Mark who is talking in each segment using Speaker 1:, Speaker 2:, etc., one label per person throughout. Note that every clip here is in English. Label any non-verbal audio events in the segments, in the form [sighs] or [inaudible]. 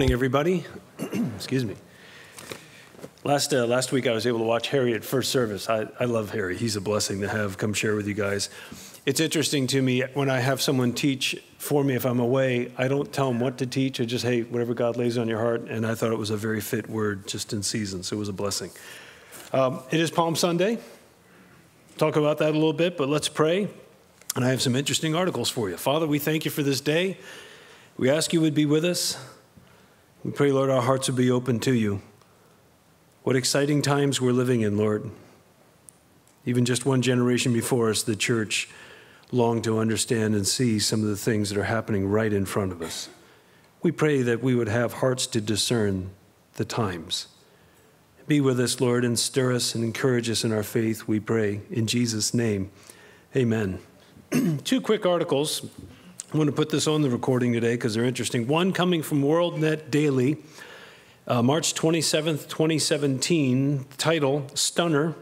Speaker 1: morning, everybody. [clears throat] Excuse me. Last, uh, last week, I was able to watch Harry at first service. I, I love Harry. He's a blessing to have come share with you guys. It's interesting to me when I have someone teach for me if I'm away, I don't tell them what to teach. I just, hey, whatever God lays on your heart. And I thought it was a very fit word just in season, so it was a blessing. Um, it is Palm Sunday. Talk about that a little bit, but let's pray. And I have some interesting articles for you. Father, we thank you for this day. We ask you would be with us. We pray, Lord, our hearts would be open to you. What exciting times we're living in, Lord. Even just one generation before us, the church longed to understand and see some of the things that are happening right in front of us. We pray that we would have hearts to discern the times. Be with us, Lord, and stir us and encourage us in our faith, we pray. In Jesus' name, amen. [clears throat] Two quick articles. I want to put this on the recording today because they're interesting. One coming from WorldNet Daily uh, March 27th, 2017, title Stunner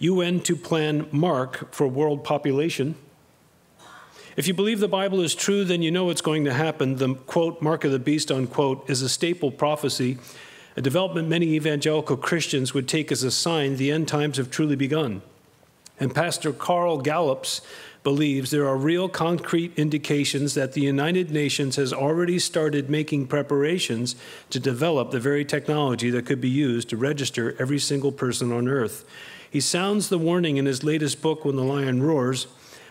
Speaker 1: UN to Plan Mark for World Population. If you believe the Bible is true, then you know it's going to happen. The quote, Mark of the Beast, unquote, is a staple prophecy, a development many evangelical Christians would take as a sign the end times have truly begun. And Pastor Carl Gallups believes there are real concrete indications that the United Nations has already started making preparations to develop the very technology that could be used to register every single person on Earth. He sounds the warning in his latest book, When the Lion Roars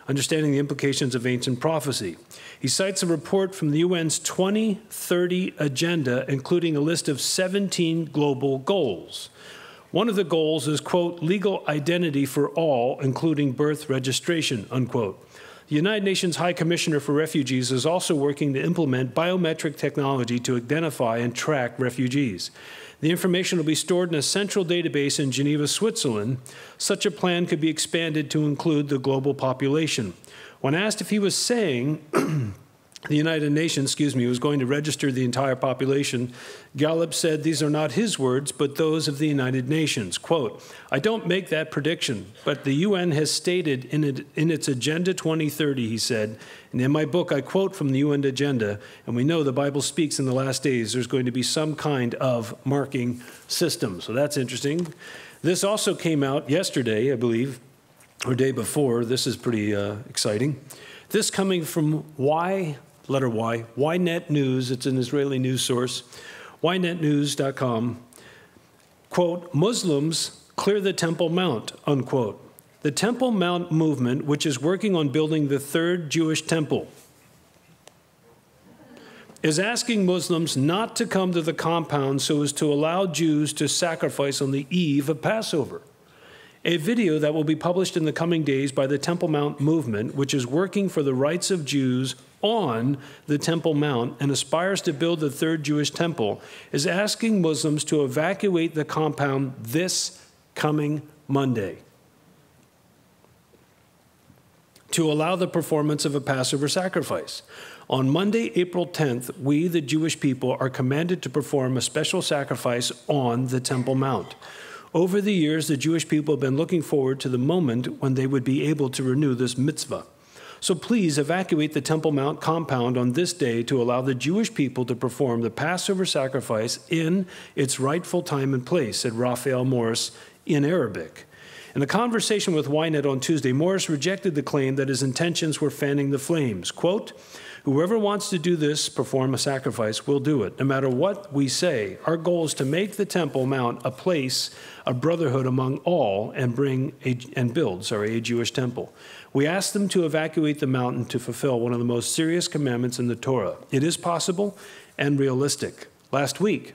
Speaker 1: Understanding the Implications of Ancient Prophecy. He cites a report from the UN's 2030 agenda, including a list of 17 global goals. One of the goals is, quote, legal identity for all, including birth registration, unquote. The United Nations High Commissioner for Refugees is also working to implement biometric technology to identify and track refugees. The information will be stored in a central database in Geneva, Switzerland. Such a plan could be expanded to include the global population. When asked if he was saying [clears throat] the United Nations, excuse me, was going to register the entire population, Gallup said these are not his words, but those of the United Nations. Quote, I don't make that prediction, but the UN has stated in, it, in its Agenda 2030, he said, and in my book I quote from the UN Agenda, and we know the Bible speaks in the last days there's going to be some kind of marking system. So that's interesting. This also came out yesterday, I believe, or day before. This is pretty uh, exciting. This coming from Why letter Y, Ynet News, it's an Israeli news source, ynetnews.com, quote, Muslims clear the Temple Mount, unquote. The Temple Mount movement, which is working on building the third Jewish temple, is asking Muslims not to come to the compound so as to allow Jews to sacrifice on the eve of Passover. A video that will be published in the coming days by the Temple Mount movement, which is working for the rights of Jews on the Temple Mount and aspires to build the third Jewish temple, is asking Muslims to evacuate the compound this coming Monday to allow the performance of a Passover sacrifice. On Monday, April 10th, we, the Jewish people, are commanded to perform a special sacrifice on the Temple Mount. Over the years, the Jewish people have been looking forward to the moment when they would be able to renew this mitzvah. So please evacuate the Temple Mount compound on this day to allow the Jewish people to perform the Passover sacrifice in its rightful time and place, said Raphael Morris in Arabic. In a conversation with Ynet on Tuesday, Morris rejected the claim that his intentions were fanning the flames. Quote, Whoever wants to do this, perform a sacrifice, will do it, no matter what we say. Our goal is to make the Temple Mount a place of brotherhood among all and bring a, and build, sorry, a Jewish temple. We ask them to evacuate the mountain to fulfill one of the most serious commandments in the Torah. It is possible and realistic. Last week,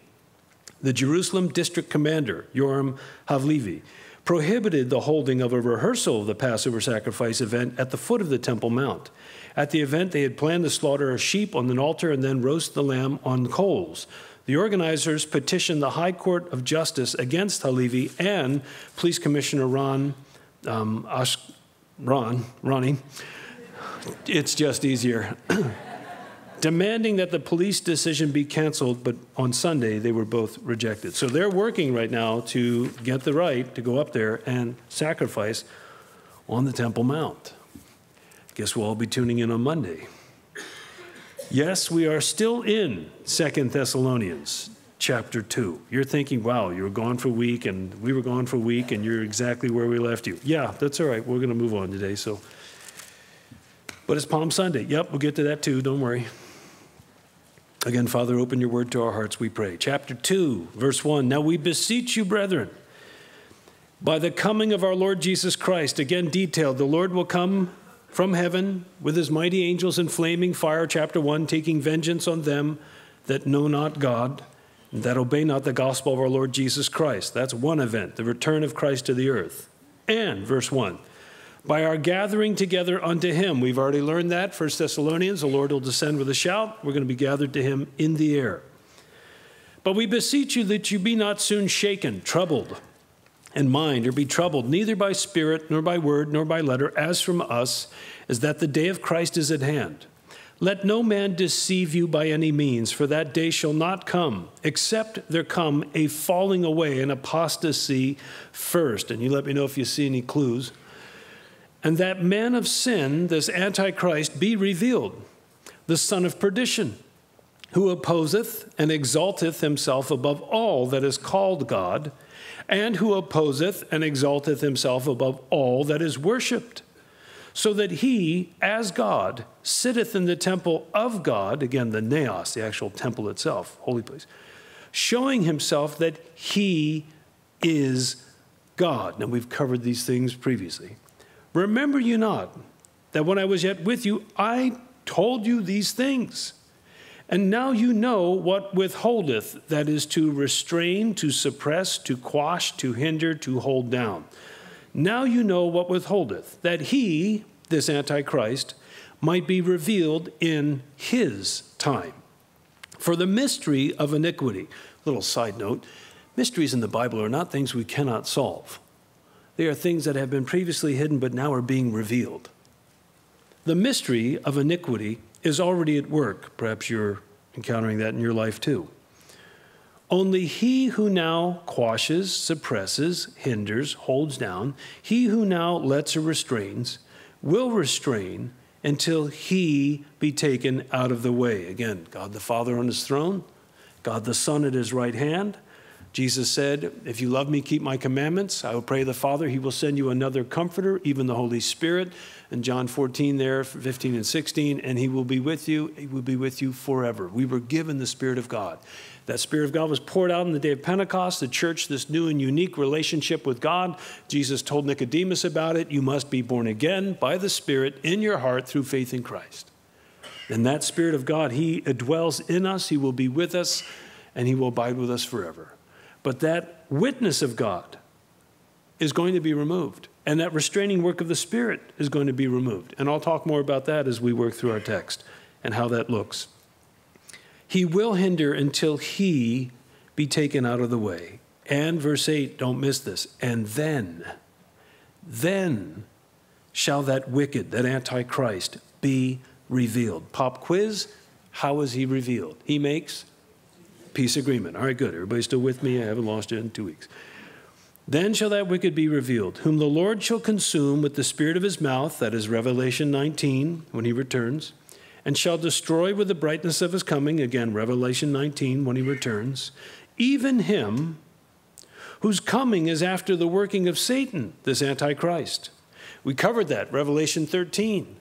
Speaker 1: the Jerusalem district commander, Yoram Halevi, prohibited the holding of a rehearsal of the Passover sacrifice event at the foot of the Temple Mount. At the event, they had planned to slaughter a sheep on an altar and then roast the lamb on coals. The organizers petitioned the High Court of Justice against Halevi and Police Commissioner Ron um, Ash- Ron, Ronnie, it's just easier. [clears throat] demanding that the police decision be canceled, but on Sunday they were both rejected. So they're working right now to get the right to go up there and sacrifice on the Temple Mount. Guess we'll all be tuning in on Monday. Yes, we are still in Second Thessalonians chapter 2. You're thinking, wow, you were gone for a week and we were gone for a week and you're exactly where we left you. Yeah, that's all right. We're going to move on today. So, But it's Palm Sunday. Yep, we'll get to that too. Don't worry. Again, Father, open your word to our hearts, we pray. Chapter 2, verse 1. Now we beseech you, brethren, by the coming of our Lord Jesus Christ, again detailed, the Lord will come from heaven with his mighty angels in flaming fire, chapter 1, taking vengeance on them that know not God, and that obey not the gospel of our Lord Jesus Christ. That's one event, the return of Christ to the earth. And, verse 1, by our gathering together unto him. We've already learned that, 1 Thessalonians, the Lord will descend with a shout. We're going to be gathered to him in the air. But we beseech you that you be not soon shaken, troubled and mind, or be troubled, neither by spirit, nor by word, nor by letter, as from us, as that the day of Christ is at hand. Let no man deceive you by any means, for that day shall not come, except there come a falling away, an apostasy first. And you let me know if you see any clues. And that man of sin, this Antichrist, be revealed, the son of perdition, who opposeth and exalteth himself above all that is called God and who opposeth and exalteth himself above all that is worshipped, so that he, as God, sitteth in the temple of God, again, the naos, the actual temple itself, holy place, showing himself that he is God. Now, we've covered these things previously. Remember you not that when I was yet with you, I told you these things. And now you know what withholdeth, that is to restrain, to suppress, to quash, to hinder, to hold down. Now you know what withholdeth, that he, this Antichrist, might be revealed in his time. For the mystery of iniquity, little side note, mysteries in the Bible are not things we cannot solve. They are things that have been previously hidden but now are being revealed. The mystery of iniquity is already at work. Perhaps you're encountering that in your life too. Only he who now quashes, suppresses, hinders, holds down, he who now lets or restrains, will restrain until he be taken out of the way. Again, God the Father on his throne, God the Son at his right hand, Jesus said, If you love me, keep my commandments. I will pray the Father, he will send you another comforter, even the Holy Spirit. And John 14, there, 15 and 16, and he will be with you. He will be with you forever. We were given the Spirit of God. That Spirit of God was poured out on the day of Pentecost, the church, this new and unique relationship with God. Jesus told Nicodemus about it. You must be born again by the Spirit in your heart through faith in Christ. And that Spirit of God, He dwells in us, He will be with us, and He will abide with us forever. But that witness of God is going to be removed, and that restraining work of the Spirit is going to be removed. And I'll talk more about that as we work through our text and how that looks. He will hinder until he be taken out of the way. And verse 8, don't miss this. And then, then shall that wicked, that Antichrist, be revealed. Pop quiz How is he revealed? He makes peace agreement. All right, good. Everybody still with me? I haven't lost you in two weeks. Then shall that wicked be revealed, whom the Lord shall consume with the spirit of his mouth, that is Revelation 19, when he returns, and shall destroy with the brightness of his coming, again, Revelation 19, when he returns, even him whose coming is after the working of Satan, this Antichrist. We covered that, Revelation 13.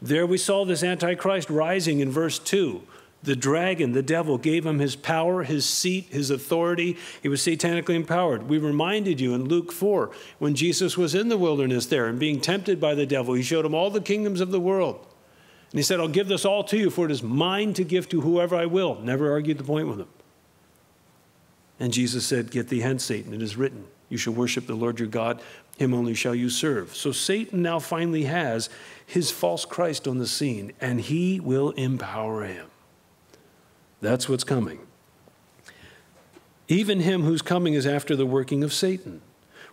Speaker 1: There we saw this Antichrist rising in verse 2 the dragon, the devil, gave him his power, his seat, his authority. He was satanically empowered. We reminded you in Luke 4 when Jesus was in the wilderness there and being tempted by the devil, he showed him all the kingdoms of the world. And he said, I'll give this all to you, for it is mine to give to whoever I will. Never argued the point with him. And Jesus said, Get thee hence, Satan. It is written, You shall worship the Lord your God, him only shall you serve. So Satan now finally has his false Christ on the scene, and he will empower him. That's what's coming. Even him whose coming is after the working of Satan.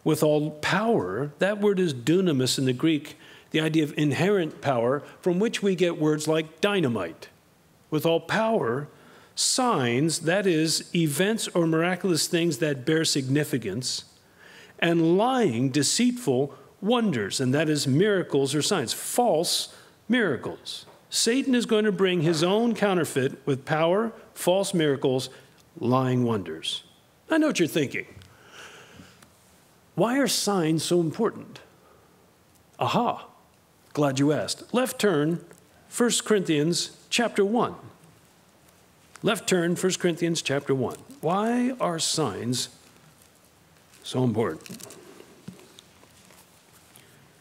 Speaker 1: With all power, that word is dunamis in the Greek, the idea of inherent power, from which we get words like dynamite. With all power, signs, that is, events or miraculous things that bear significance, and lying, deceitful wonders, and that is miracles or signs, false miracles Satan is going to bring his own counterfeit with power, false miracles, lying wonders. I know what you're thinking. Why are signs so important? Aha, glad you asked. Left turn, 1 Corinthians chapter 1. Left turn, 1 Corinthians chapter 1. Why are signs so important?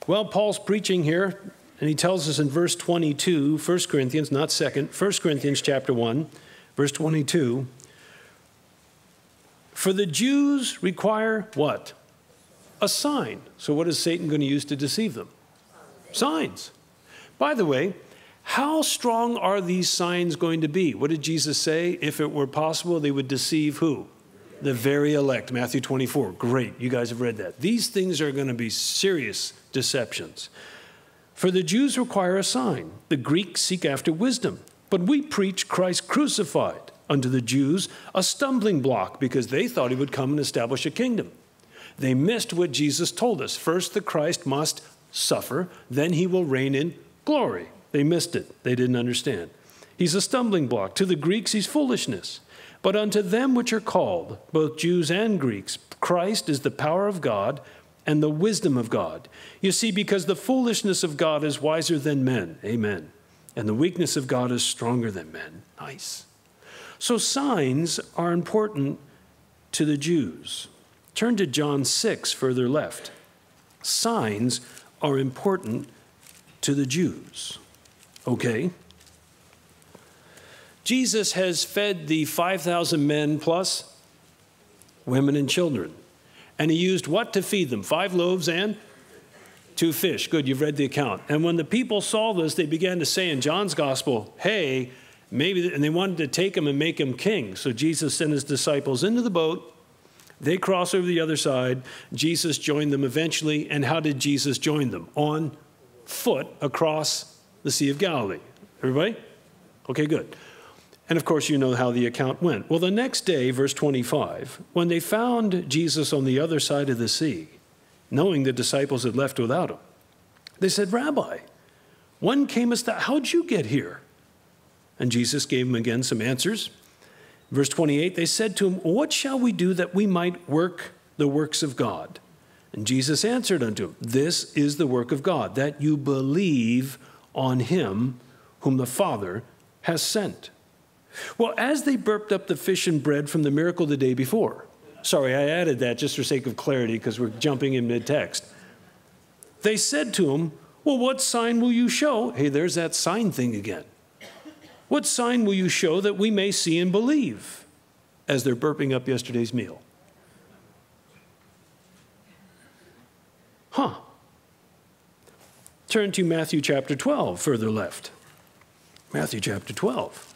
Speaker 1: Well, Paul's preaching here, and he tells us in verse 22, 1 Corinthians, not second, 1 Corinthians chapter 1, verse 22. For the Jews require what? A sign. So, what is Satan going to use to deceive them? Signs. By the way, how strong are these signs going to be? What did Jesus say? If it were possible, they would deceive who? The very elect. Matthew 24. Great. You guys have read that. These things are going to be serious deceptions. For the Jews require a sign, the Greeks seek after wisdom. But we preach Christ crucified, unto the Jews a stumbling block, because they thought he would come and establish a kingdom. They missed what Jesus told us. First, the Christ must suffer, then he will reign in glory. They missed it, they didn't understand. He's a stumbling block. To the Greeks, he's foolishness. But unto them which are called, both Jews and Greeks, Christ is the power of God and the wisdom of God. You see, because the foolishness of God is wiser than men. Amen. And the weakness of God is stronger than men. Nice. So signs are important to the Jews. Turn to John 6, further left. Signs are important to the Jews. Okay? Jesus has fed the 5,000 men plus women and children. And he used what to feed them? Five loaves and two fish. Good, you've read the account. And when the people saw this, they began to say in John's gospel, hey, maybe, and they wanted to take him and make him king. So Jesus sent his disciples into the boat. They cross over the other side. Jesus joined them eventually. And how did Jesus join them? On foot across the Sea of Galilee. Everybody? Okay, good. And of course, you know how the account went. Well, the next day, verse 25, when they found Jesus on the other side of the sea, knowing the disciples had left without him, they said, Rabbi, when camest thou? How'd you get here? And Jesus gave them again some answers. Verse 28, they said to him, What shall we do that we might work the works of God? And Jesus answered unto him, This is the work of God, that you believe on him whom the Father has sent. Well, as they burped up the fish and bread from the miracle the day before, sorry, I added that just for sake of clarity because we're jumping in mid text. They said to him, Well, what sign will you show? Hey, there's that sign thing again. What sign will you show that we may see and believe? As they're burping up yesterday's meal. Huh. Turn to Matthew chapter 12, further left. Matthew chapter 12.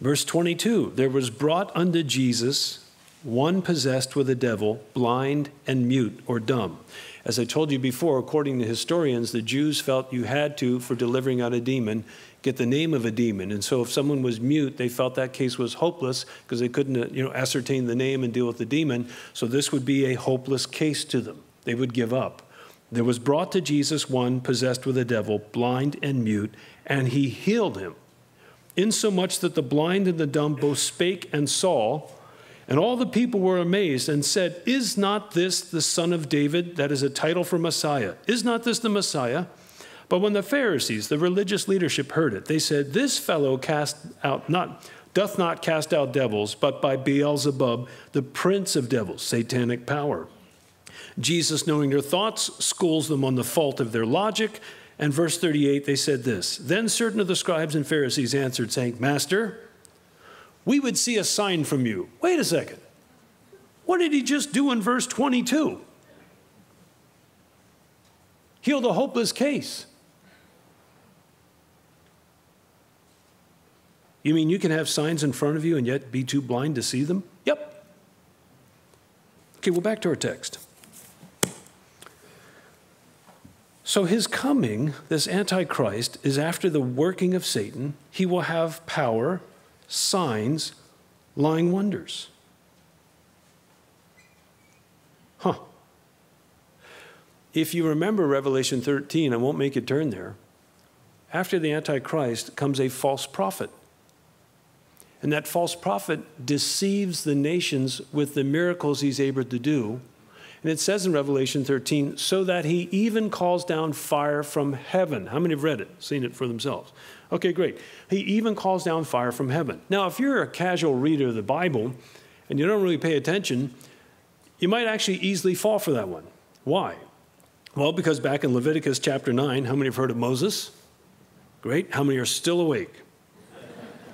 Speaker 1: Verse 22 There was brought unto Jesus one possessed with a devil, blind and mute or dumb. As I told you before, according to historians, the Jews felt you had to, for delivering out a demon, get the name of a demon. And so if someone was mute, they felt that case was hopeless because they couldn't you know, ascertain the name and deal with the demon. So this would be a hopeless case to them. They would give up. There was brought to Jesus one possessed with a devil, blind and mute, and he healed him insomuch that the blind and the dumb both spake and saw. And all the people were amazed and said, Is not this the son of David? That is a title for Messiah. Is not this the Messiah? But when the Pharisees, the religious leadership, heard it, they said, This fellow cast out not doth not cast out devils, but by Beelzebub, the prince of devils, satanic power. Jesus, knowing their thoughts, schools them on the fault of their logic and verse 38, they said this Then certain of the scribes and Pharisees answered, saying, Master, we would see a sign from you. Wait a second. What did he just do in verse 22? Healed a hopeless case. You mean you can have signs in front of you and yet be too blind to see them? Yep. Okay, well, back to our text. So his coming, this Antichrist, is after the working of Satan. He will have power, signs, lying wonders. Huh. If you remember Revelation 13, I won't make you turn there. After the Antichrist comes a false prophet. And that false prophet deceives the nations with the miracles he's able to do. And it says in Revelation 13, so that he even calls down fire from heaven. How many have read it, seen it for themselves? Okay, great. He even calls down fire from heaven. Now, if you're a casual reader of the Bible and you don't really pay attention, you might actually easily fall for that one. Why? Well, because back in Leviticus chapter 9, how many have heard of Moses? Great. How many are still awake?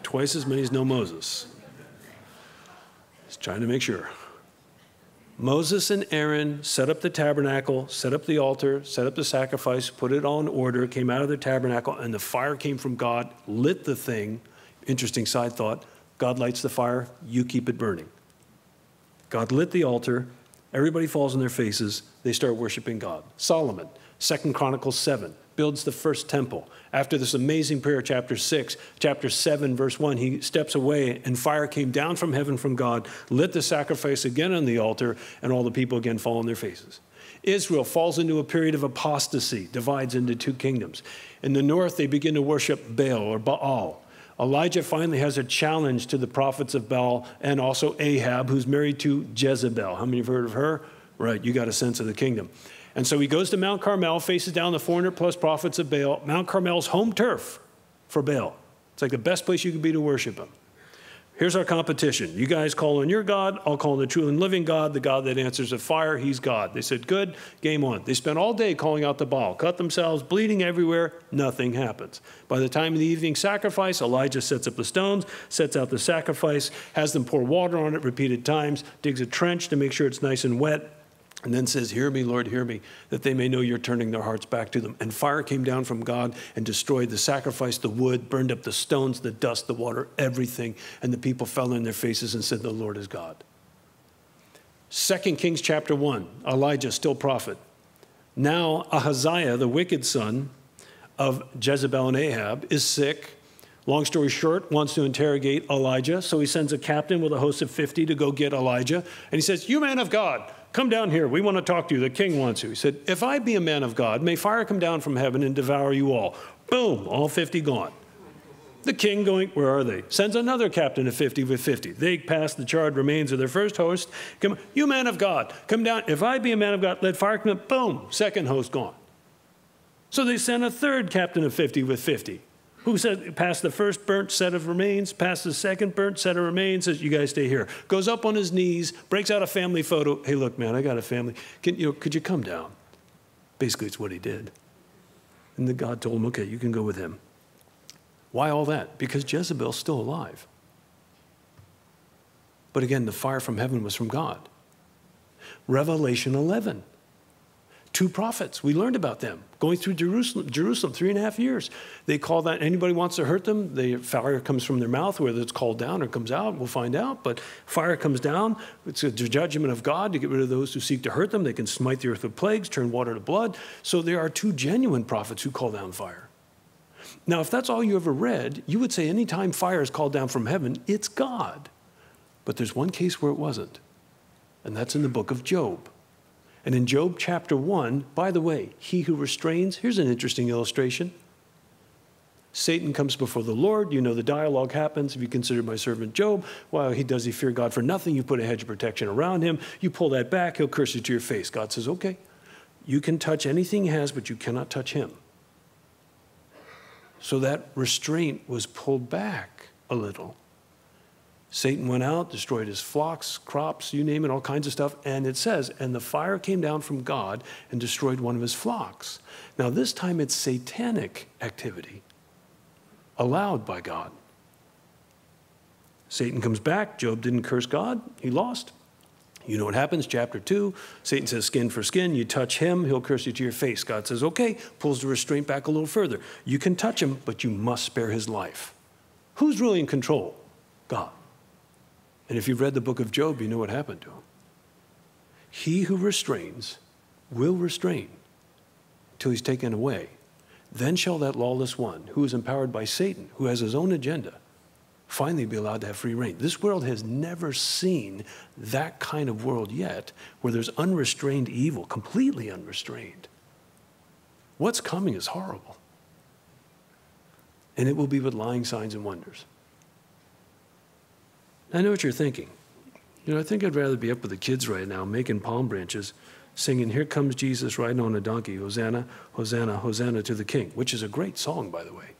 Speaker 1: Twice as many as know Moses. Just trying to make sure. Moses and Aaron set up the tabernacle, set up the altar, set up the sacrifice, put it all in order, came out of the tabernacle, and the fire came from God, lit the thing. Interesting side thought God lights the fire, you keep it burning. God lit the altar, everybody falls on their faces, they start worshiping God. Solomon, Second Chronicles 7, builds the first temple. After this amazing prayer, chapter 6, chapter 7, verse 1, he steps away, and fire came down from heaven from God, lit the sacrifice again on the altar, and all the people again fall on their faces. Israel falls into a period of apostasy, divides into two kingdoms. In the north, they begin to worship Baal or Baal. Elijah finally has a challenge to the prophets of Baal and also Ahab, who's married to Jezebel. How many have heard of her? Right, you got a sense of the kingdom. And so he goes to Mount Carmel, faces down the 400 plus prophets of Baal. Mount Carmel's home turf for Baal. It's like the best place you could be to worship him. Here's our competition. You guys call on your God, I'll call on the true and living God, the God that answers with fire, he's God. They said, Good, game on. They spent all day calling out the Baal, cut themselves, bleeding everywhere, nothing happens. By the time of the evening sacrifice, Elijah sets up the stones, sets out the sacrifice, has them pour water on it repeated times, digs a trench to make sure it's nice and wet, and then says, Hear me, Lord, hear me, that they may know you're turning their hearts back to them. And fire came down from God and destroyed the sacrifice, the wood, burned up the stones, the dust, the water, everything. And the people fell on their faces and said, The Lord is God. Second Kings chapter 1, Elijah, still prophet. Now Ahaziah, the wicked son of Jezebel and Ahab, is sick. Long story short, wants to interrogate Elijah. So he sends a captain with a host of 50 to go get Elijah. And he says, You man of God, Come down here. We want to talk to you. The king wants you. He said, If I be a man of God, may fire come down from heaven and devour you all. Boom, all 50 gone. The king going, Where are they? Sends another captain of 50 with 50. They pass the charred remains of their first host. Come, you man of God, come down. If I be a man of God, let fire come. Boom, second host gone. So they sent a third captain of 50 with 50 who said, passed the first burnt set of remains, passed the second burnt set of remains, says, you guys stay here. Goes up on his knees, breaks out a family photo. Hey, look, man, I got a family. Can, you know, could you come down? Basically, it's what he did. And the God told him, okay, you can go with him. Why all that? Because Jezebel's still alive. But again, the fire from heaven was from God. Revelation 11 two prophets. We learned about them going through Jerusalem, Jerusalem three and a half years. They call that anybody wants to hurt them, the fire comes from their mouth, whether it's called down or comes out, we'll find out. But fire comes down. It's a judgment of God to get rid of those who seek to hurt them. They can smite the earth with plagues, turn water to blood. So there are two genuine prophets who call down fire. Now, if that's all you ever read, you would say anytime fire is called down from heaven, it's God. But there's one case where it wasn't, and that's in the book of Job. And in Job chapter 1, by the way, he who restrains, here's an interesting illustration. Satan comes before the Lord. You know the dialogue happens. If you consider my servant Job, well, he does he fear God for nothing? You put a hedge of protection around him. You pull that back, he'll curse you to your face. God says, okay, you can touch anything he has, but you cannot touch him. So that restraint was pulled back a little. Satan went out, destroyed his flocks, crops, you name it, all kinds of stuff. And it says, and the fire came down from God and destroyed one of his flocks. Now, this time it's satanic activity allowed by God. Satan comes back. Job didn't curse God, he lost. You know what happens, chapter 2. Satan says, skin for skin. You touch him, he'll curse you to your face. God says, okay, pulls the restraint back a little further. You can touch him, but you must spare his life. Who's really in control? God. And if you've read the book of Job, you know what happened to him. He who restrains will restrain till he's taken away. Then shall that lawless one, who is empowered by Satan, who has his own agenda, finally be allowed to have free reign. This world has never seen that kind of world yet, where there's unrestrained evil, completely unrestrained. What's coming is horrible. And it will be with lying signs and wonders. I know what you're thinking. You know, I think I'd rather be up with the kids right now making palm branches, singing, Here comes Jesus riding on a donkey, Hosanna, Hosanna, Hosanna to the King, which is a great song, by the way.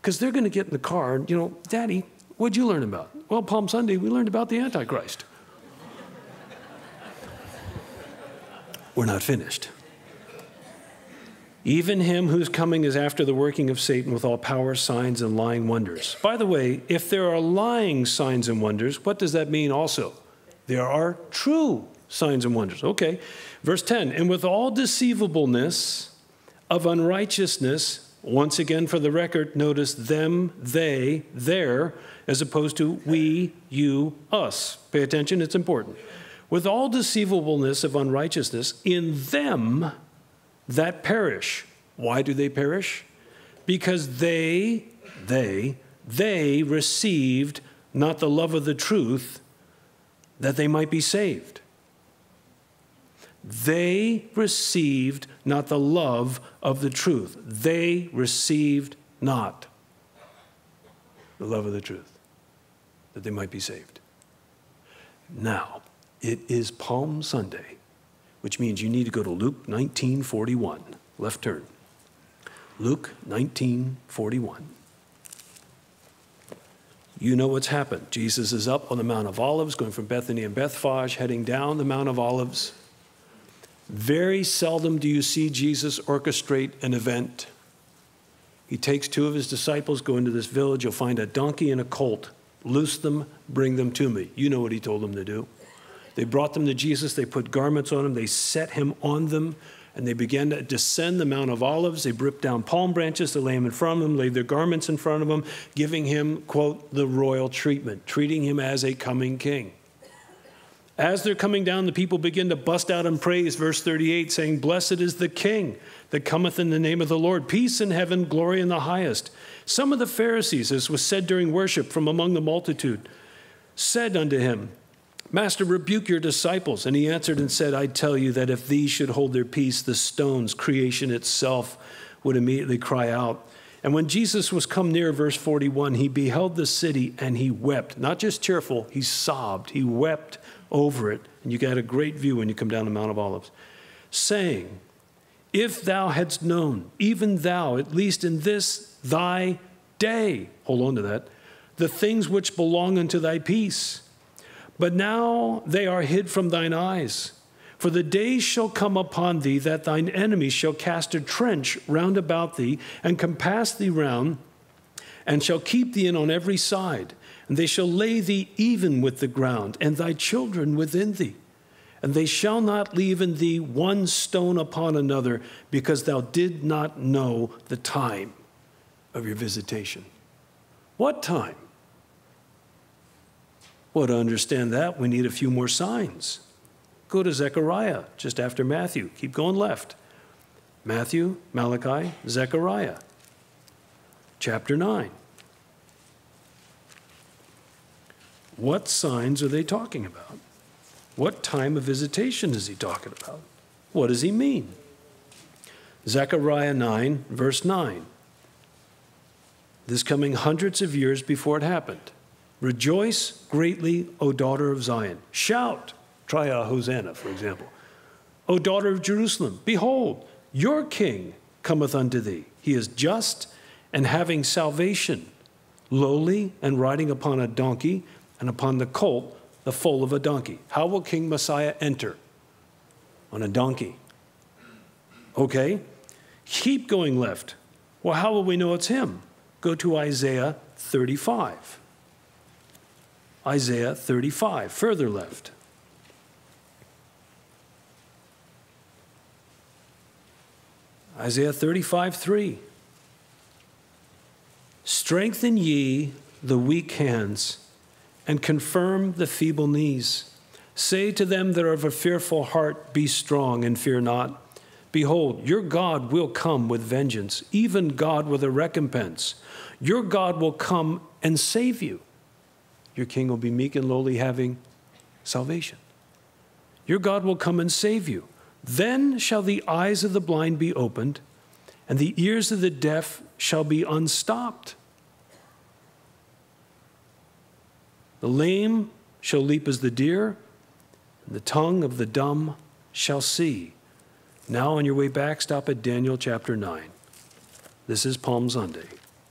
Speaker 1: Because they're going to get in the car and, you know, Daddy, what'd you learn about? Well, Palm Sunday, we learned about the Antichrist. We're not finished. Even him whose coming is after the working of Satan with all power, signs, and lying wonders. By the way, if there are lying signs and wonders, what does that mean also? There are true signs and wonders. Okay. Verse 10 And with all deceivableness of unrighteousness, once again for the record, notice them, they, there, as opposed to we, you, us. Pay attention, it's important. With all deceivableness of unrighteousness in them, that perish. Why do they perish? Because they, they, they received not the love of the truth that they might be saved. They received not the love of the truth. They received not the love of the truth that they might be saved. Now, it is Palm Sunday which means you need to go to Luke 19:41. Left turn. Luke 19:41. You know what's happened. Jesus is up on the Mount of Olives, going from Bethany and Bethphage, heading down the Mount of Olives. Very seldom do you see Jesus orchestrate an event. He takes two of his disciples, go into this village, you'll find a donkey and a colt. Loose them, bring them to me. You know what he told them to do. They brought them to Jesus, they put garments on him, they set him on them, and they began to descend the Mount of Olives. They ripped down palm branches to lay him in front of them, laid their garments in front of him, giving him, quote, the royal treatment, treating him as a coming king. As they're coming down, the people begin to bust out in praise, verse 38, saying, Blessed is the King that cometh in the name of the Lord, peace in heaven, glory in the highest. Some of the Pharisees, as was said during worship from among the multitude, said unto him, Master, rebuke your disciples. And he answered and said, I tell you that if these should hold their peace, the stones, creation itself, would immediately cry out. And when Jesus was come near, verse 41, he beheld the city and he wept. Not just cheerful, he sobbed. He wept over it. And you got a great view when you come down the Mount of Olives, saying, If thou hadst known, even thou, at least in this thy day, hold on to that, the things which belong unto thy peace but now they are hid from thine eyes. For the days shall come upon thee that thine enemies shall cast a trench round about thee and compass thee round, and shall keep thee in on every side. And they shall lay thee even with the ground, and thy children within thee. And they shall not leave in thee one stone upon another, because thou did not know the time of your visitation. What time? Well, to understand that, we need a few more signs. Go to Zechariah, just after Matthew. Keep going left. Matthew, Malachi, Zechariah, chapter 9. What signs are they talking about? What time of visitation is he talking about? What does he mean? Zechariah 9, verse 9. This coming hundreds of years before it happened. Rejoice greatly, O daughter of Zion. Shout, try a Hosanna, for example. O daughter of Jerusalem, behold, your king cometh unto thee. He is just and having salvation, lowly and riding upon a donkey, and upon the colt, the foal of a donkey. How will King Messiah enter? On a donkey. Okay? Keep going left. Well, how will we know it's him? Go to Isaiah 35. Isaiah 35, further left. Isaiah 35, 3. Strengthen ye the weak hands and confirm the feeble knees. Say to them that are of a fearful heart, Be strong and fear not. Behold, your God will come with vengeance, even God with a recompense. Your God will come and save you. Your king will be meek and lowly, having salvation. Your God will come and save you. Then shall the eyes of the blind be opened, and the ears of the deaf shall be unstopped. The lame shall leap as the deer, and the tongue of the dumb shall see. Now, on your way back, stop at Daniel chapter 9. This is Palm Sunday.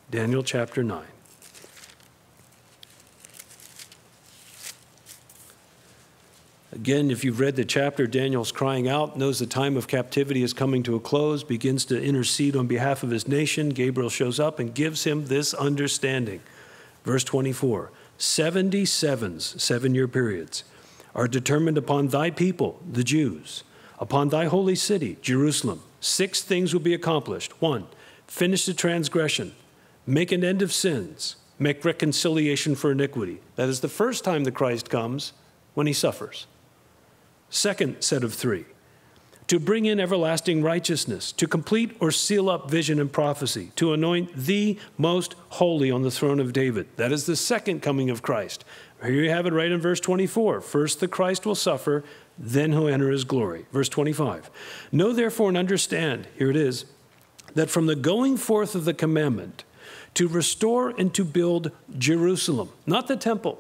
Speaker 1: Daniel chapter 9. Again, if you've read the chapter, Daniel's crying out, knows the time of captivity is coming to a close, begins to intercede on behalf of his nation. Gabriel shows up and gives him this understanding. Verse 24 77s, seven year periods, are determined upon thy people, the Jews, upon thy holy city, Jerusalem. Six things will be accomplished. One, finish the transgression, make an end of sins, make reconciliation for iniquity. That is the first time the Christ comes when he suffers. Second set of three, to bring in everlasting righteousness, to complete or seal up vision and prophecy, to anoint the most holy on the throne of David. That is the second coming of Christ. Here you have it right in verse 24. First, the Christ will suffer, then he'll enter his glory. Verse 25. Know therefore and understand, here it is, that from the going forth of the commandment to restore and to build Jerusalem, not the temple,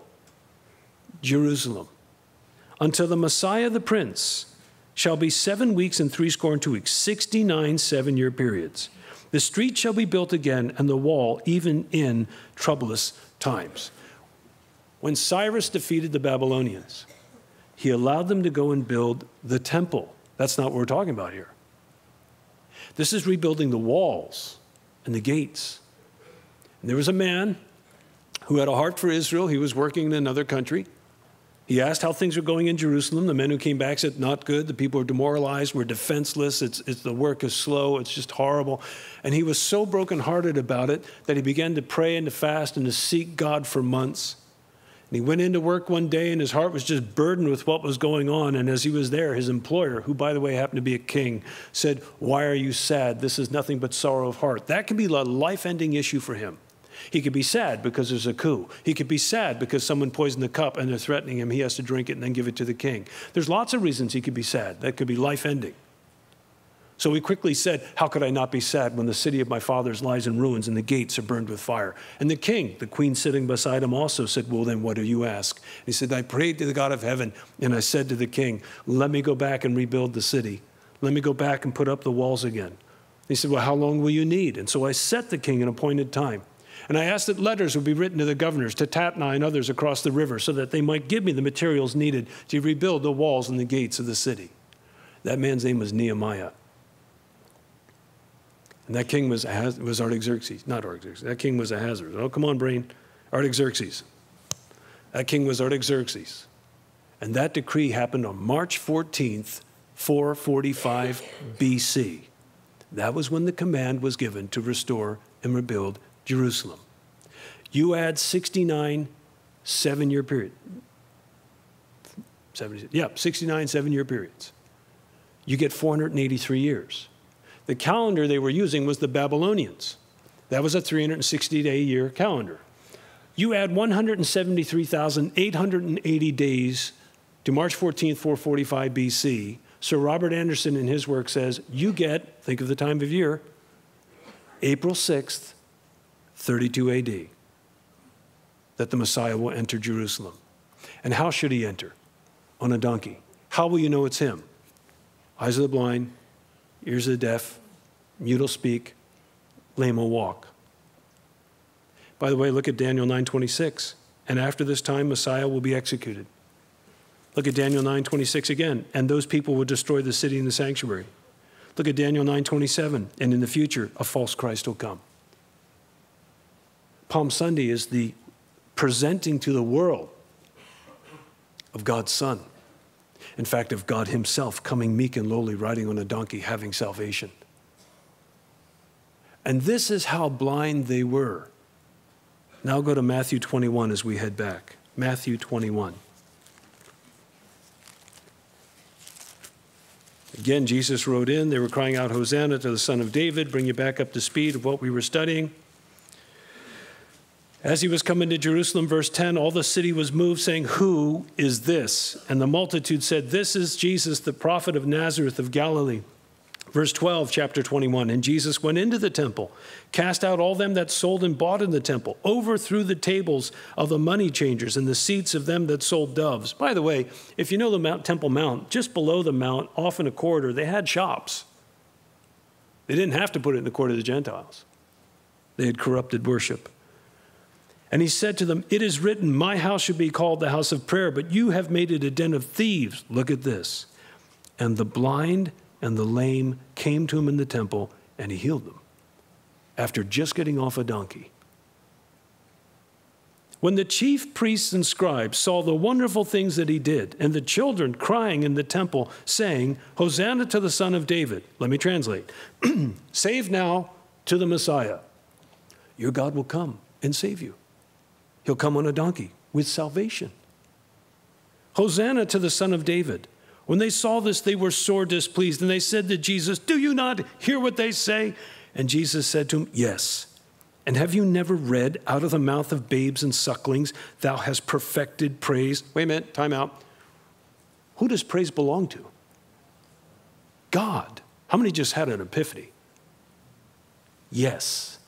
Speaker 1: Jerusalem, until the Messiah the Prince shall be seven weeks and threescore and two weeks, 69 seven year periods. The street shall be built again, and the wall even in troublous times. When Cyrus defeated the Babylonians, he allowed them to go and build the temple. That's not what we're talking about here. This is rebuilding the walls and the gates. And there was a man who had a heart for Israel. He was working in another country. He asked how things were going in Jerusalem. The men who came back said, Not good. The people are demoralized. We're defenseless. It's, it's, the work is slow. It's just horrible. And he was so brokenhearted about it that he began to pray and to fast and to seek God for months. And he went into work one day and his heart was just burdened with what was going on. And as he was there, his employer, who by the way happened to be a king, said, Why are you sad? This is nothing but sorrow of heart. That can be a life ending issue for him. He could be sad because there's a coup. He could be sad because someone poisoned the cup and they're threatening him. He has to drink it and then give it to the king. There's lots of reasons he could be sad. That could be life ending. So he quickly said, How could I not be sad when the city of my fathers lies in ruins and the gates are burned with fire? And the king, the queen sitting beside him, also said, Well, then what do you ask? And he said, I prayed to the God of heaven and I said to the king, Let me go back and rebuild the city. Let me go back and put up the walls again. He said, Well, how long will you need? And so I set the king an appointed time. And I asked that letters would be written to the governors, to Tatnai and others across the river, so that they might give me the materials needed to rebuild the walls and the gates of the city. That man's name was Nehemiah. And that king was, was Artaxerxes, not Artaxerxes. That king was Ahasuerus. Oh, come on, brain. Artaxerxes. That king was Artaxerxes. And that decree happened on March 14th, 445 BC. That was when the command was given to restore and rebuild Jerusalem. You add 69 seven year period. 70, yeah, 69 seven year periods. You get 483 years. The calendar they were using was the Babylonians. That was a 360 day year calendar. You add 173,880 days to March 14th, 445 BC. Sir Robert Anderson in his work says you get, think of the time of year, April 6th, 32 AD, that the Messiah will enter Jerusalem. And how should he enter? On a donkey. How will you know it's him? Eyes of the blind, ears of the deaf, mute will speak, lame will walk. By the way, look at Daniel 9:26. And after this time Messiah will be executed. Look at Daniel 9:26 again, and those people will destroy the city and the sanctuary. Look at Daniel 9:27, and in the future a false Christ will come. Palm Sunday is the presenting to the world of God's Son. In fact, of God Himself coming meek and lowly, riding on a donkey, having salvation. And this is how blind they were. Now go to Matthew 21 as we head back. Matthew 21. Again, Jesus rode in. They were crying out, Hosanna to the Son of David. Bring you back up to speed of what we were studying. As he was coming to Jerusalem, verse 10, all the city was moved, saying, Who is this? And the multitude said, This is Jesus, the prophet of Nazareth of Galilee. Verse 12, chapter 21 And Jesus went into the temple, cast out all them that sold and bought in the temple, overthrew the tables of the money changers and the seats of them that sold doves. By the way, if you know the Mount, Temple Mount, just below the Mount, off in a corridor, they had shops. They didn't have to put it in the court of the Gentiles, they had corrupted worship. And he said to them, It is written, My house should be called the house of prayer, but you have made it a den of thieves. Look at this. And the blind and the lame came to him in the temple, and he healed them after just getting off a donkey. When the chief priests and scribes saw the wonderful things that he did, and the children crying in the temple, saying, Hosanna to the Son of David, let me translate [clears throat] Save now to the Messiah. Your God will come and save you. He'll come on a donkey with salvation. Hosanna to the Son of David. When they saw this, they were sore displeased, and they said to Jesus, Do you not hear what they say? And Jesus said to him, Yes. And have you never read, Out of the mouth of babes and sucklings, thou hast perfected praise? Wait a minute, time out. Who does praise belong to? God. How many just had an epiphany? Yes.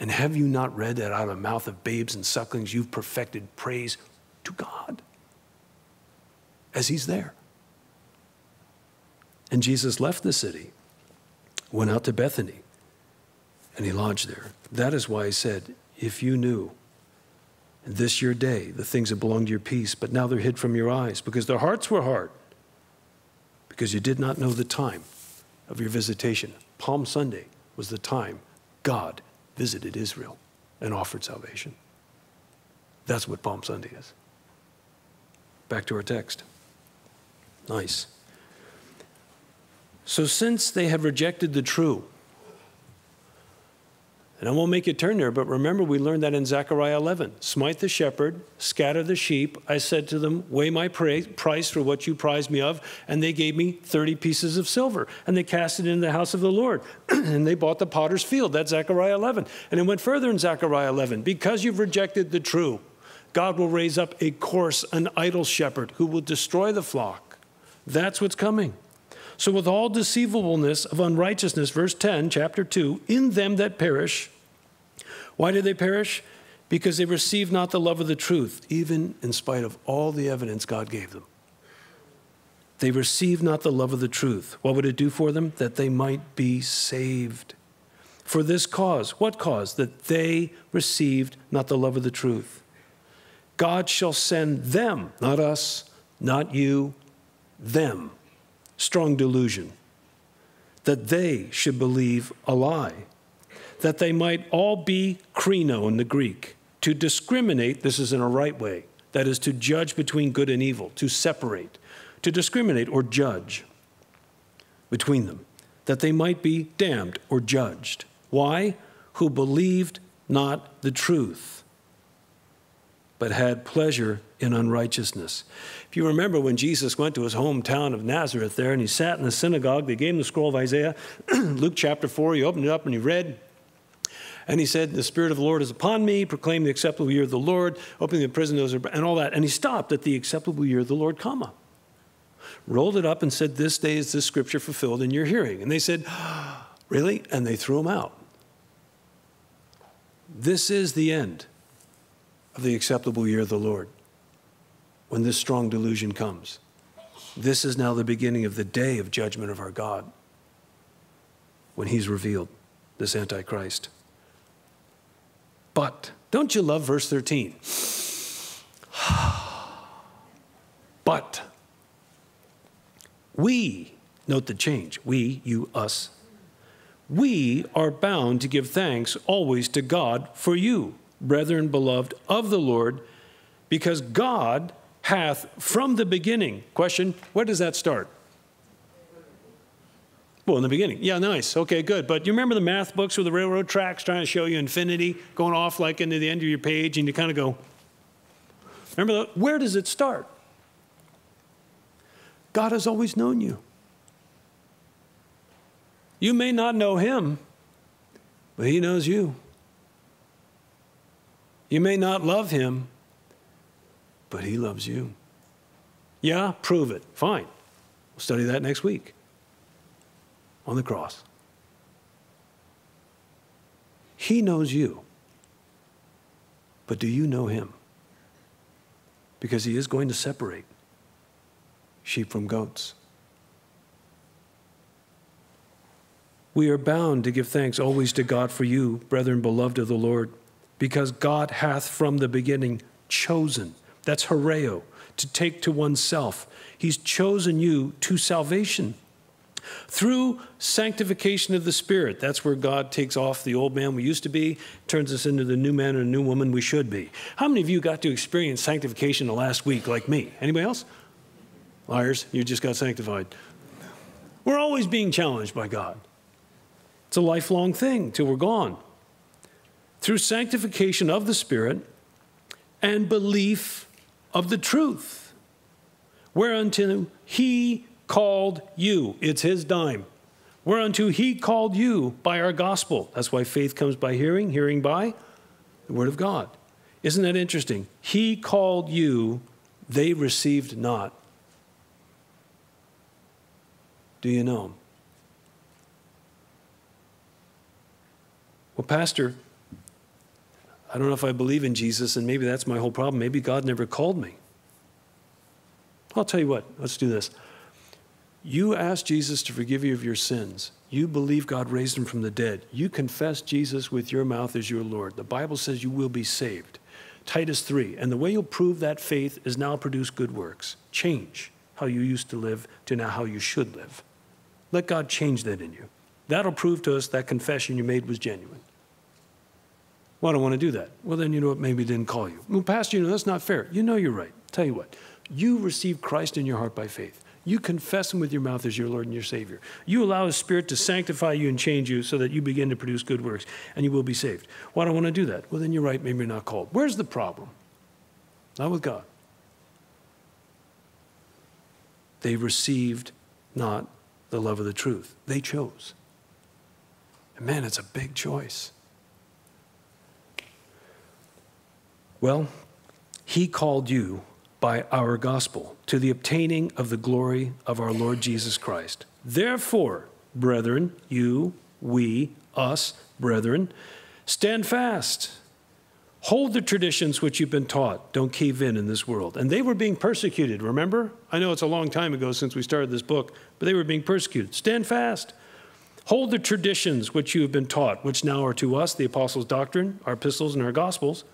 Speaker 1: And have you not read that out of the mouth of babes and sucklings you've perfected praise to God as He's there? And Jesus left the city, went out to Bethany, and he lodged there. That is why he said, If you knew this your day, the things that belong to your peace, but now they're hid from your eyes, because their hearts were hard, because you did not know the time of your visitation. Palm Sunday was the time God visited Israel and offered salvation. That's what Palm Sunday is. Back to our text. Nice. So, since they have rejected the true, and I won't make you turn there, but remember we learned that in Zechariah 11. Smite the shepherd, scatter the sheep. I said to them, Weigh my price for what you prize me of. And they gave me 30 pieces of silver. And they cast it into the house of the Lord. [clears throat] and they bought the potter's field. That's Zechariah 11. And it went further in Zechariah 11. Because you've rejected the true, God will raise up a coarse, an idle shepherd who will destroy the flock. That's what's coming. So, with all deceivableness of unrighteousness, verse 10, chapter 2, in them that perish, why do they perish? Because they receive not the love of the truth, even in spite of all the evidence God gave them. They receive not the love of the truth. What would it do for them? That they might be saved. For this cause, what cause? That they received not the love of the truth. God shall send them, not us, not you, them strong delusion that they should believe a lie, that they might all be krino in the Greek, to discriminate, this is in a right way, that is to judge between good and evil, to separate, to discriminate or judge between them, that they might be damned or judged. Why? Who believed not the truth, but had pleasure in unrighteousness. If you remember when Jesus went to his hometown of Nazareth there and he sat in the synagogue, they gave him the scroll of Isaiah, [clears throat] Luke chapter 4, he opened it up and he read, and he said, The Spirit of the Lord is upon me, proclaim the acceptable year of the Lord, opening the prison doors, and all that. And he stopped at the acceptable year of the Lord, comma. Rolled it up and said, This day is this scripture fulfilled in your hearing. And they said, Really? And they threw him out. This is the end of the acceptable year of the Lord when this strong delusion comes. This is now the beginning of the day of judgment of our God when he's revealed, this Antichrist. But, don't you love verse 13? [sighs] but, we, note the change, we, you, us, we are bound to give thanks always to God for you, brethren beloved of the Lord, because God hath from the beginning. Question, where does that start? Well, in the beginning. Yeah, nice. Okay, good. But you remember the math books with the railroad tracks trying to show you infinity going off like into the end of your page, and you kind of go, remember that? Where does it start? God has always known you. You may not know him, but he knows you. You may not love him, but he loves you. Yeah, prove it. Fine. We'll study that next week on the cross. He knows you. But do you know him? Because he is going to separate sheep from goats. We are bound to give thanks always to God for you, brethren, beloved of the Lord, because God hath from the beginning chosen, that's haireo, to take to oneself. He's chosen you to salvation through sanctification of the Spirit. That's where God takes off the old man we used to be, turns us into the new man and new woman we should be. How many of you got to experience sanctification the last week, like me? Anybody else? Liars, you just got sanctified. We're always being challenged by God. It's a lifelong thing till we're gone. Through sanctification of the Spirit and belief of the truth, whereunto He called you. It's His dime. Whereunto He called you by our gospel. That's why faith comes by hearing, hearing by the Word of God. Isn't that interesting? He called you, they received not. Do you know? Well, Pastor, I don't know if I believe in Jesus, and maybe that's my whole problem. Maybe God never called me. I'll tell you what, let's do this. You ask Jesus to forgive you of your sins. You believe God raised him from the dead. You confess Jesus with your mouth as your Lord. The Bible says you will be saved. Titus 3. And the way you'll prove that faith is now produce good works. Change how you used to live to now how you should live. Let God change that in you. That'll prove to us that confession you made was genuine. Well, I don't want to do that. Well, then you know what? Maybe didn't call you. Well, Pastor, you know, that's not fair. You know you're right. Tell you what, you receive Christ in your heart by faith. You confess Him with your mouth as your Lord and your Savior. You allow His Spirit to sanctify you and change you so that you begin to produce good works and you will be saved. Why do I want to do that? Well, then you're right. Maybe you're not called. Where's the problem? Not with God. They received not the love of the truth, they chose. And man, it's a big choice. Well, he called you by our gospel to the obtaining of the glory of our Lord Jesus Christ. Therefore, brethren, you, we, us, brethren, stand fast. Hold the traditions which you've been taught. Don't cave in in this world. And they were being persecuted, remember? I know it's a long time ago since we started this book, but they were being persecuted. Stand fast. Hold the traditions which you have been taught, which now are to us the apostles' doctrine, our epistles, and our gospels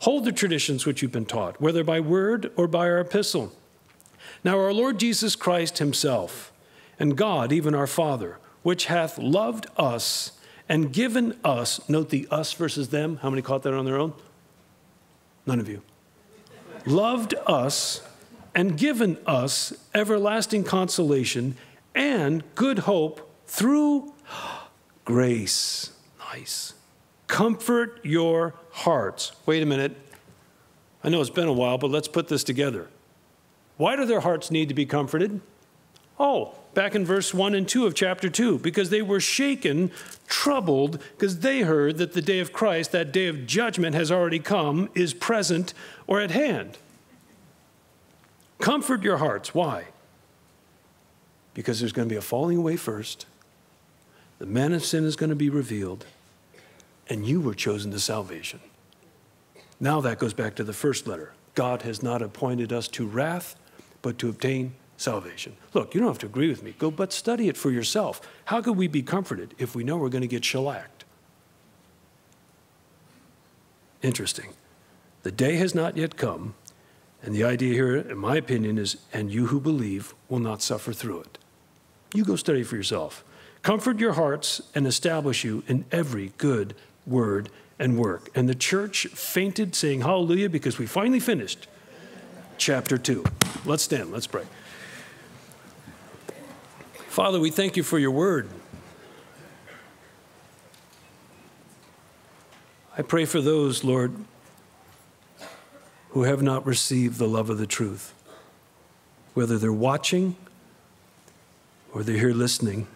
Speaker 1: Hold the traditions which you've been taught, whether by word or by our epistle. Now, our Lord Jesus Christ Himself, and God, even our Father, which hath loved us and given us, note the us versus them. How many caught that on their own? None of you. loved us and given us everlasting consolation and good hope through [gasps] grace. Nice. Comfort your hearts. Wait a minute. I know it's been a while, but let's put this together. Why do their hearts need to be comforted? Oh, back in verse 1 and 2 of chapter 2, because they were shaken, troubled, because they heard that the day of Christ, that day of judgment, has already come, is present, or at hand. Comfort your hearts. Why? Because there's going to be a falling away first, the man of sin is going to be revealed, and you were chosen to salvation. Now that goes back to the first letter. God has not appointed us to wrath, but to obtain salvation. Look, you don't have to agree with me. Go but study it for yourself. How could we be comforted if we know we're going to get shellacked? Interesting. The day has not yet come, and the idea here, in my opinion, is and you who believe will not suffer through it. You go study for yourself. Comfort your hearts and establish you in every good word and work. And the church fainted, saying hallelujah, because we finally finished chapter 2. Let's stand, let's pray. Father, we thank you for your word. I pray for those, Lord, who have not received the love of the truth, whether they're watching or they're here listening.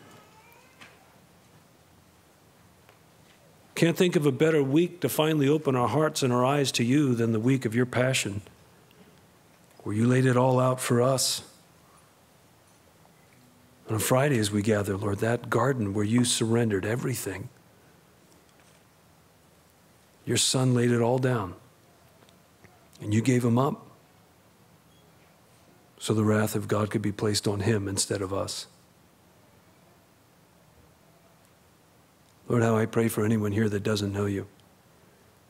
Speaker 1: Can't think of a better week to finally open our hearts and our eyes to you than the week of your passion, where you laid it all out for us. On Friday, as we gather, Lord, that garden where you surrendered everything, your son laid it all down, and you gave him up so the wrath of God could be placed on him instead of us. Lord, how I pray for anyone here that doesn't know you.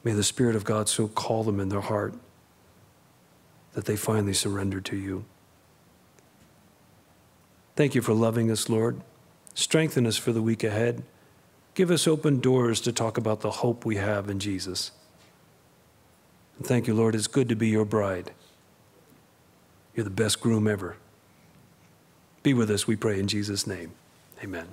Speaker 1: May the Spirit of God so call them in their heart that they finally surrender to you. Thank you for loving us, Lord. Strengthen us for the week ahead. Give us open doors to talk about the hope we have in Jesus. And thank you, Lord. It's good to be your bride. You're the best groom ever. Be with us, we pray in Jesus' name. Amen.